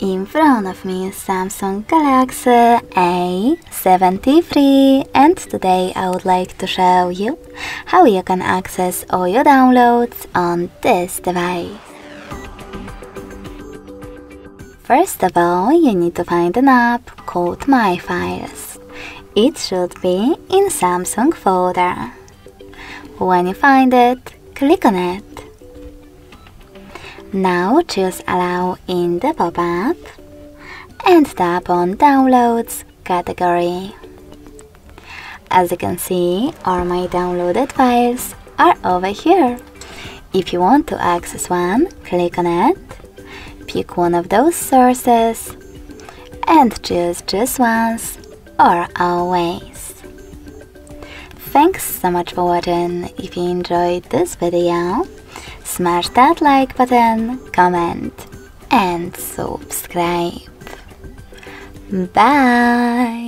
In front of me is Samsung Galaxy A73 and today I would like to show you how you can access all your downloads on this device. First of all, you need to find an app called My Files. It should be in Samsung folder. When you find it, click on it. Now choose Allow in the pop-up and tap on Downloads category. As you can see, all my downloaded files are over here. If you want to access one, click on it, pick one of those sources, and choose just once or always. Thanks so much for watching. If you enjoyed this video, smash that like button, comment and subscribe. Bye!